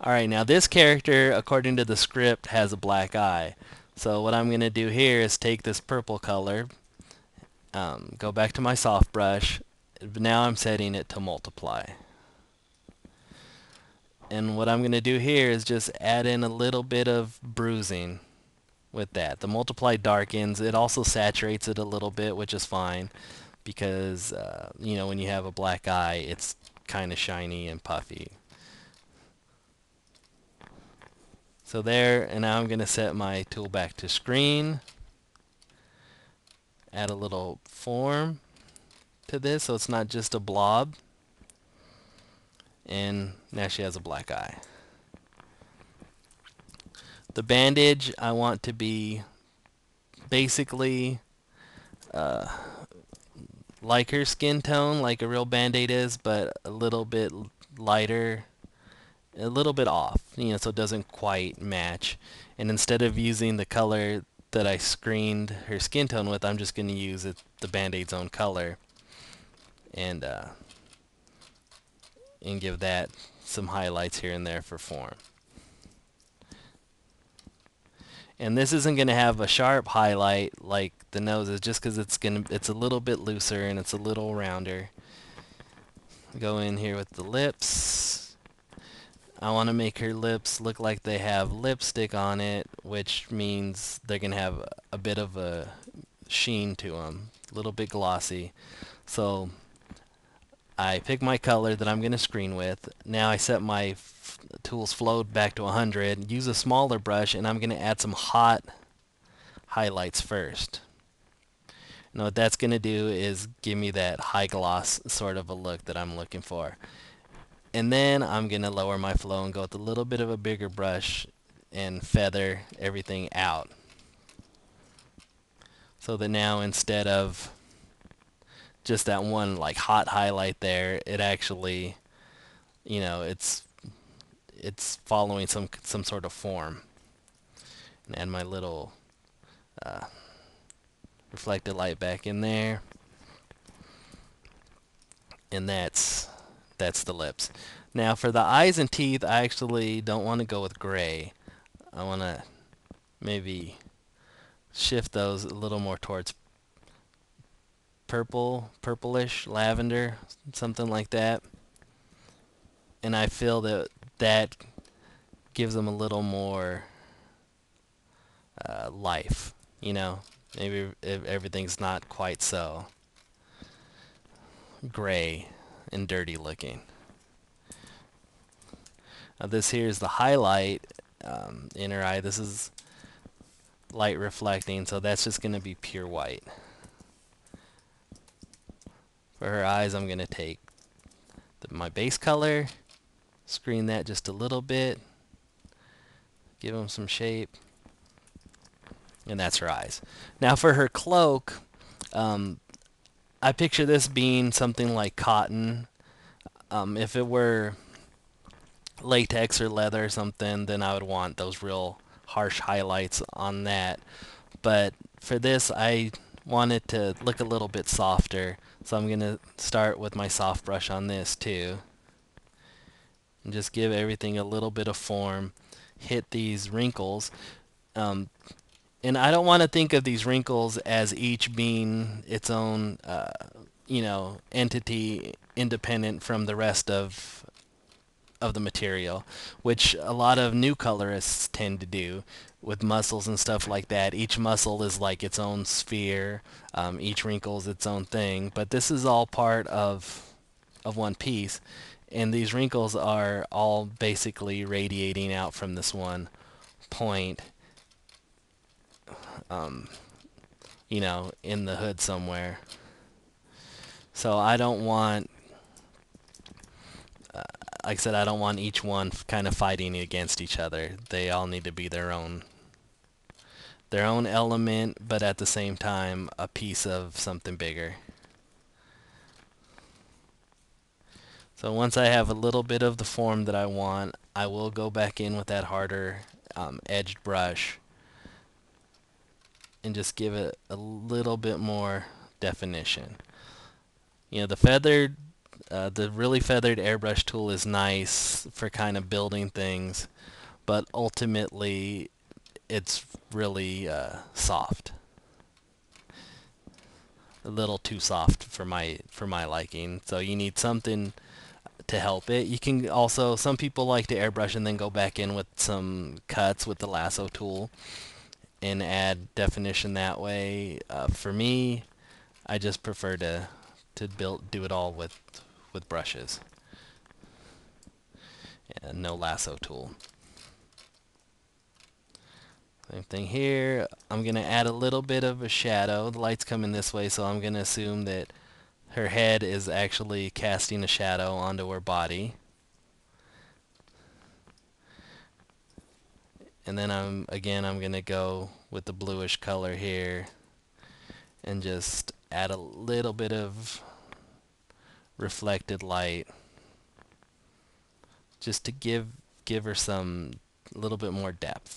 Alright, now this character, according to the script, has a black eye. So what I'm going to do here is take this purple color, um, go back to my soft brush, now I'm setting it to multiply. And what I'm going to do here is just add in a little bit of bruising with that. The multiply darkens, it also saturates it a little bit, which is fine because, uh, you know, when you have a black eye, it's kind of shiny and puffy. So there, and now I'm going to set my tool back to screen. Add a little form to this so it's not just a blob. And now she has a black eye. The bandage I want to be basically uh, like her skin tone, like a real band-aid is, but a little bit lighter a little bit off, you know, so it doesn't quite match. And instead of using the color that I screened her skin tone with, I'm just going to use it, the Band-Aid's own color and uh, and give that some highlights here and there for form. And this isn't going to have a sharp highlight like the nose is just because it's going to it's a little bit looser and it's a little rounder. Go in here with the lips I want to make her lips look like they have lipstick on it, which means they're going to have a bit of a sheen to them, a little bit glossy. So I pick my color that I'm going to screen with. Now I set my tools flowed back to 100, use a smaller brush, and I'm going to add some hot highlights first. Now what that's going to do is give me that high gloss sort of a look that I'm looking for. And then I'm going to lower my flow and go with a little bit of a bigger brush and feather everything out. So that now instead of just that one like hot highlight there, it actually, you know, it's it's following some some sort of form. And add my little uh, reflected light back in there. And that's that's the lips. Now for the eyes and teeth, I actually don't want to go with gray. I want to maybe shift those a little more towards purple, purplish, lavender, something like that. And I feel that that gives them a little more uh, life, you know. Maybe if everything's not quite so gray and dirty looking. Now this here is the highlight um, inner eye. This is light reflecting, so that's just going to be pure white. For her eyes, I'm going to take the, my base color, screen that just a little bit, give them some shape, and that's her eyes. Now for her cloak, um, I picture this being something like cotton. Um, if it were latex or leather or something, then I would want those real harsh highlights on that. But for this, I want it to look a little bit softer. So I'm going to start with my soft brush on this too. And just give everything a little bit of form. Hit these wrinkles. Um, and I don't want to think of these wrinkles as each being its own, uh, you know, entity independent from the rest of of the material, which a lot of new colorists tend to do with muscles and stuff like that. Each muscle is like its own sphere. Um, each wrinkle is its own thing, but this is all part of of one piece, and these wrinkles are all basically radiating out from this one point um, you know, in the hood somewhere. So I don't want, uh, like I said, I don't want each one kind of fighting against each other. They all need to be their own, their own element, but at the same time, a piece of something bigger. So once I have a little bit of the form that I want, I will go back in with that harder um, edged brush and just give it a little bit more definition. You know, the feathered Uh, the really feathered airbrush tool is nice for kind of building things, but ultimately it's really uh, soft. A little too soft for my for my liking. So you need something to help it. You can also some people like to airbrush and then go back in with some cuts with the lasso tool and add definition that way. Uh, for me, I just prefer to to build do it all with with brushes and no lasso tool. Same thing here. I'm going to add a little bit of a shadow. The light's coming this way, so I'm going to assume that her head is actually casting a shadow onto her body. And then I'm again I'm going to go with the bluish color here and just add a little bit of reflected light just to give give her some little bit more depth.